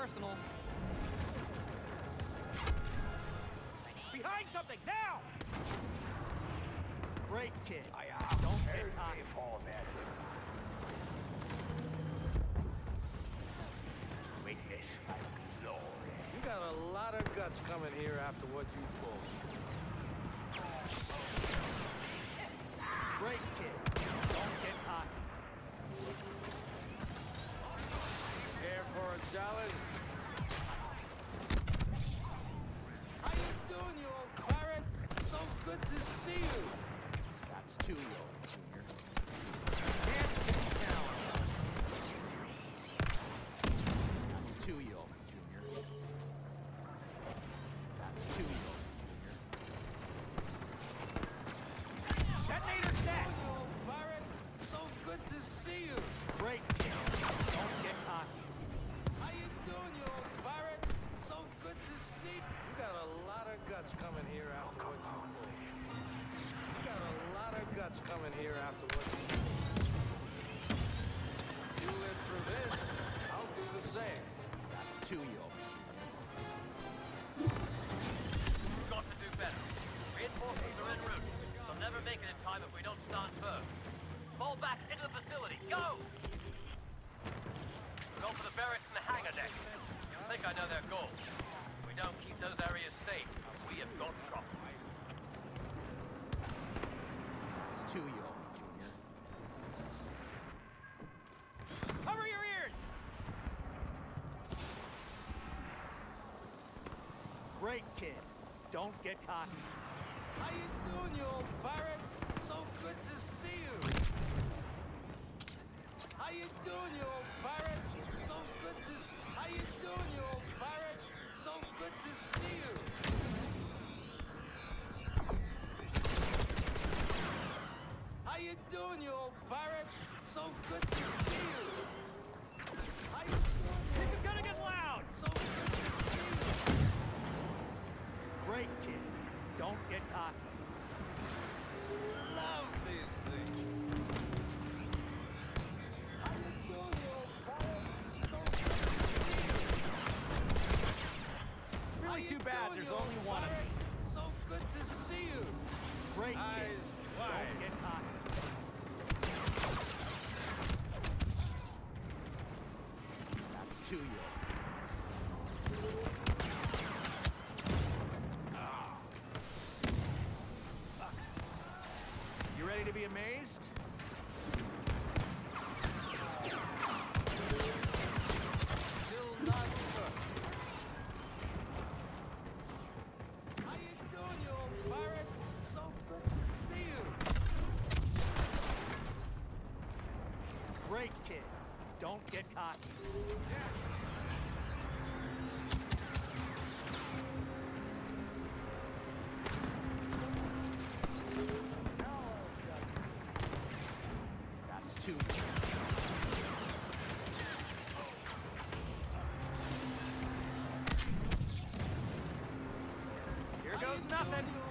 personal. Behind something, now! Great kid. I am Don't get very cocky. format. Witness my glory. You got a lot of guts coming here after what you pulled. Great kid. Don't get cocky. Care for a challenge? How you doing, you old pirate? So good to see you. That's two, yo, Junior. Can't get down. That's two, yo, Junior. That's two, yo, Junior. Detonator set! You old. So good to see you. Great. Don't get cocky. How you doing, you old pirate? So good to see you. You got a lot of guts coming here after what. You got a lot of guts coming here after what you pulled. You improvise, I'll do the same. That's two, yo. We've got to do better. Reinforcements are en route. They'll never make it in time if we don't stand firm. Fall back into the facility. Go! Go for the barracks and the hangar deck. I think I know their goal. If we don't keep those areas safe, we have got trouble. That's two, yo, Junior. Cover your ears! Great kid. Don't get cocky. How you doing, you old pirate? So good to see you. Bad there's only one of? So good to see you. Great. Eyes wide. Don't get cocky. That's two, yo. Ah. You ready to be amazed? Don't get cocky. That's two. Here goes nothing.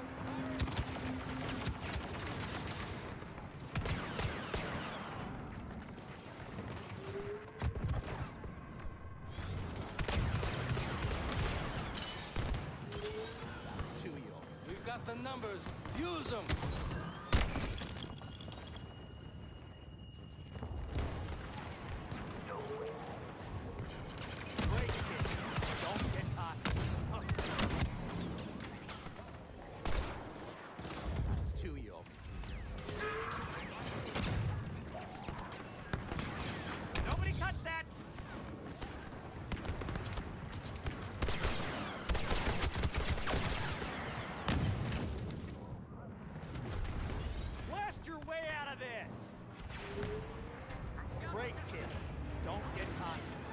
Got the numbers. Use them. Great kid. Don't get cocky. That's two, yo. Nobody touch that! Blast your way out of this! Great kid. Don't get cocky.